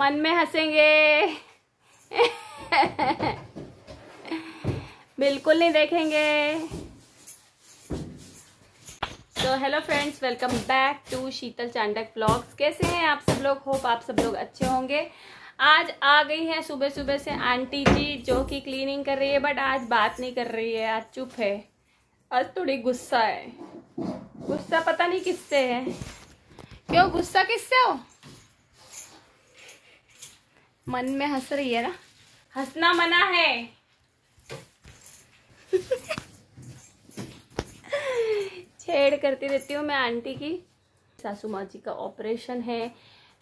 मन में हंसेंगे। बिल्कुल नहीं देखेंगे। तो hello friends welcome back to Sheetal Chandak blogs कैसे हैं आप सब लोग? होप आप सब लोग अच्छे होंगे। आज आ गई हैं सुबह सुबह से आंटी जी, जो कि क्लीनिंग कर रही है बट आज बात नहीं कर रही है। आज चुप है। आज थोड़ी गुस्सा है। गुस्सा पता नहीं किससे है। क्यों? गुस्सा किससे हो? मन में हंस रही है ना? हंसना मना है। छेड़ करती रहती हूँ मैं आंटी की। सासू माँ जी का ऑपरेशन है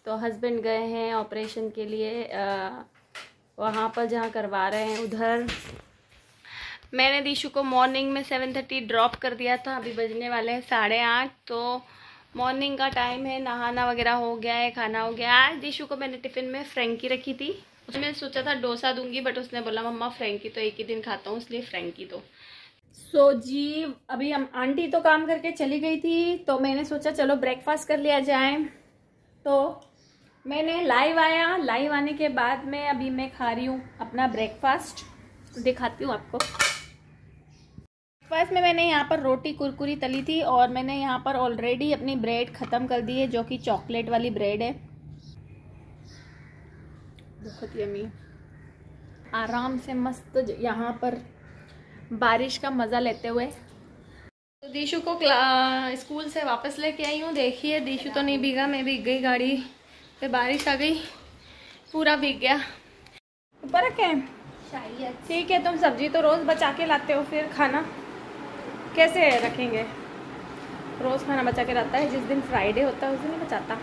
तो हस्बैंड गए हैं ऑपरेशन के लिए वहाँ पर जहाँ करवा रहे हैं उधर। मैंने दीशु को मॉर्निंग में सेवन थर्टी ड्रॉप कर दिया था अभी बजने वाले हैं साढ़े आठ तो मॉर्निंग का टाइम है नहाना वगैरह हो गया है खाना हो गया। आज दीशु को मैंने टिफ़िन में फ्रेंकी रखी थी। उसमें सोचा था डोसा दूँगी बट उसने बोला मम्मा फ्रेंकी तो एक ही दिन खाता हूँ इसलिए फ्रेंकी दो। सो so, जी अभी हम आंटी तो काम करके चली गई थी तो मैंने सोचा चलो ब्रेकफास्ट कर लिया जाए। तो मैंने लाइव आया। लाइव आने के बाद में अभी मैं खा रही हूँ अपना ब्रेकफास्ट दिखाती हूँ आपको। ब्रेकफास्ट में मैंने यहाँ पर रोटी कुरकुरी तली थी और मैंने यहाँ पर ऑलरेडी अपनी ब्रेड ख़त्म कर दी है जो कि चॉकलेट वाली ब्रेड है। बहुत यमी आराम से मस्त यहाँ पर बारिश का मज़ा लेते हुए। तो दीशु को स्कूल से वापस लेके आई हूँ। देखिए दीशु तो नहीं भीगा मैं भीग गई गाड़ी पे बारिश आ गई। पूरा भीग गया। ऊपर रखे ठीक है तुम सब्ज़ी तो रोज़ बचा के लाते हो फिर खाना। कैसे रखेंगे? रोज़ खाना बचा के रहता है, जिस दिन फ्राइडे होता है, उस दिन नहीं बचाता।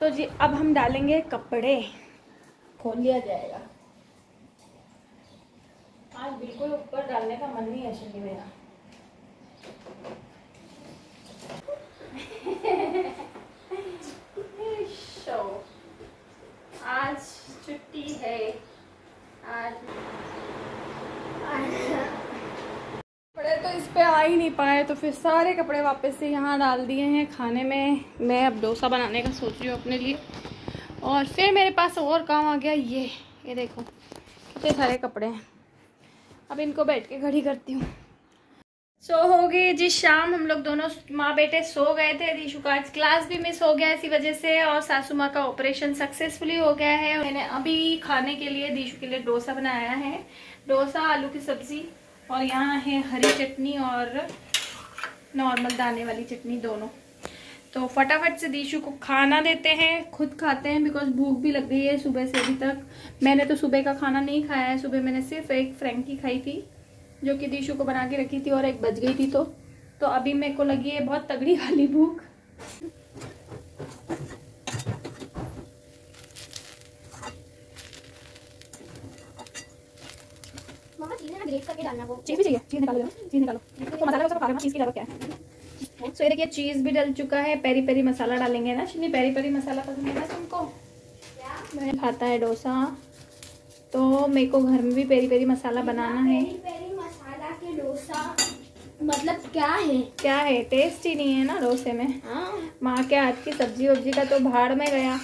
तो जी, अब हम डालेंगे कपड़े। खोल लिया जाएगा। आज बिल्कुल ऊपर डालने का मन नहीं है, शनि मेरा आज छुट्टी है आज कपड़े तो इस पे आ ही नहीं पाए तो फिर सारे कपड़े वापस से यहाँ डाल दिए हैं खाने में। मैं अब डोसा बनाने का सोच रही हूँ अपने लिए। और फिर मेरे पास और काम आ गया ये ये देखो कितने सारे कपड़े हैं। अब इनको बैठ के घड़ी करती हूँ। सो so, हो गई जी शाम हम लोग दोनों माँ बेटे सो गए थे। दीशु का आज क्लास भी मिस हो गया इसी वजह से और सासू माँ का ऑपरेशन सक्सेसफुली हो गया है। मैंने अभी खाने के लिए दीशु के लिए डोसा बनाया है। डोसा आलू की सब्ज़ी और यहाँ है हरी चटनी और नॉर्मल दाने वाली चटनी दोनों। तो फटाफट से दीशु को खाना देते हैं, खुद खाते हैं बिकॉज़ भूख भी लग गई है सुबह से अभी तक। मैंने तो सुबह का खाना नहीं खाया है, सुबह मैंने सिर्फ़ एक फ्रेंकी खाई थी, जो कि दीशु को बना के रखी थी और एक बच गई थी तो। तो अभी मेरे को लगी है बहुत तगड़ी वाली भूख। चीज़ भी चाहिए। चीज़ निकालो चीज़ निकालो। तो मसाला खा लेना चीज़ की ज़रूरत क्या है? सो ये देखिए चीज़ भी डल चुका है पेरी पेरी मसाला डालेंगे ना। शिनी पेरी पेरी मसाला पसंद है ना तुमको? मैं खाता है डोसा तो मेरे को घर में भी पेरी पेरी मसाला बनाना है। पेरी मसाला के डोसा मतलब क्या है? क्या है? टेस्ट ही नहीं है ना डोसे में। हाँ। माँ के हाथ की सब्ज़ी वब्जी का तो भाड़ में गया।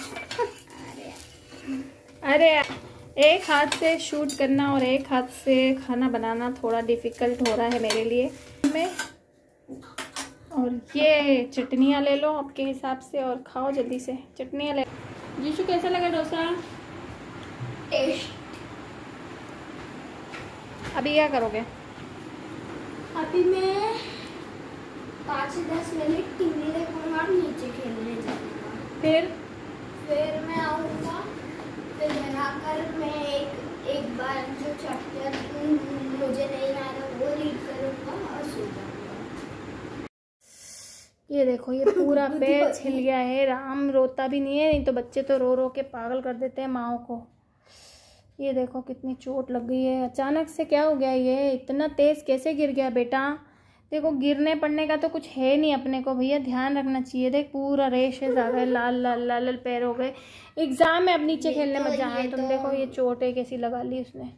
अरे एक हाथ से शूट करना और एक हाथ से खाना बनाना थोड़ा डिफ़िकल्ट हो रहा है मेरे लिए। मैं और ये चटनियाँ ले लो आपके हिसाब से और खाओ जल्दी से। चटनियाँ ले जीशु कैसा लगा डोसा? अभी क्या करोगे? अभी मैं पाँच से दस मिनट टीवी देखूँगा और नीचे खेलने जाऊँगा। फिर? फिर मैं आऊँगा फिर मैं एक एक बार जो चैप्टर मुझे नहीं आ रहा वो रीड करूँगा और सो ये देखो ये पूरा पैर छिल गया है। राम रोता भी नहीं है नहीं तो बच्चे तो रो रो के पागल कर देते हैं माओ को। ये देखो कितनी चोट लग गई है। अचानक से क्या हो गया ये? इतना तेज़ कैसे गिर गया बेटा? देखो गिरने पड़ने का तो कुछ है नहीं अपने को भैया। ध्यान रखना चाहिए। देख पूरा रेशेज आ गए लाल लाल लाल लाल पैर हो गए। एग्ज़ाम में अब नीचे खेलने मत जाए तुम देखो ये चोट है कैसी लगा ली उसने।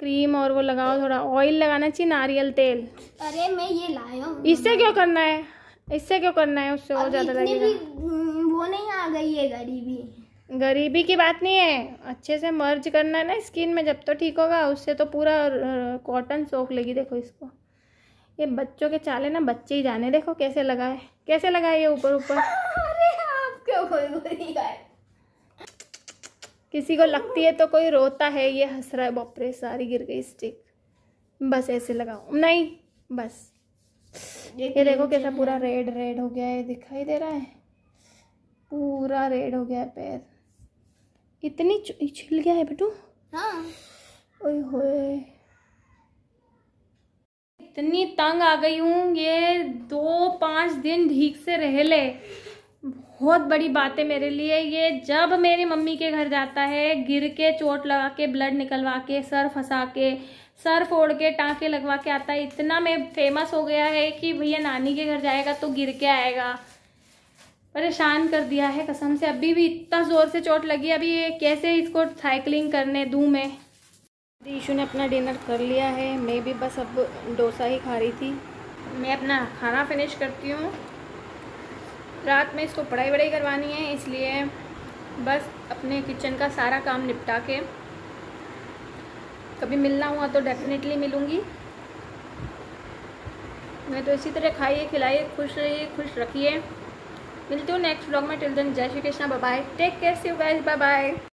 क्रीम और वो लगाओ थोड़ा। ऑयल लगाना चाहिए नारियल तेल। अरे मैं ये लाया इससे क्यों करना है? इससे क्यों करना है? उससे और ज़्यादा लगेगा। हम्म, वो नहीं आ गई है गरीबी। गरीबी की बात नहीं है। अच्छे से मर्ज करना है ना स्किन में। जब तो ठीक होगा उससे तो पूरा कॉटन सोख लेगी। देखो इसको। ये बच्चों के चाले ना बच्चे ही जाने। देखो कैसे लगाए। कैसे लगाए ये ऊपर ऊपर? अरे आप क्यों कोई बुरी है किसी को लगती है तो कोई रोता है। ये हंस रहा है बापरे सारी गिर गई स्टिक बस ऐसे लगाओ। नहीं बस। ये देखो कैसा पूरा रेड रेड हो गया है दिखाई दे रहा है। पूरा रेड हो गया है पैर। इतनी छिल गया है बेटू। हाँ। ओए होए। इतनी तंग आ गई हूँ, ये दो पाँच दिन ठीक से रह ले। बहुत बड़ी बात है मेरे लिए। ये जब मेरी मम्मी के घर जाता है, गिर के चोट लगा के ब्लड निकलवा के, सर फंसा के, सर फोड़ के, टाँके लगवा के आता है, इतना मैं फ़ेमस हो गया है कि भैया नानी के घर जाएगा तो गिर के आएगा। परेशान कर दिया है कसम से। अभी भी इतना ज़ोर से चोट लगी अभी ये कैसे इसको साइकिलिंग करने दूँ मैं? ईशू ने अपना डिनर कर लिया है। मैं भी बस अब डोसा ही खा रही थी। मैं अपना खाना फिनिश करती हूँ। रात में इसको पढ़ाई वढ़ाई करवानी है, इसलिए बस अपने किचन का सारा काम निपटा के कभी मिलना हुआ तो डेफिनेटली मिलूँगी। मैं तो इसी तरह खाइए, खिलाइए, खुश रहिए, खुश रखिए। मिलती हूँ नेक्स्ट ब्लॉग में। टिल दिन जय Shri Krishna bye take care see you guys bye bye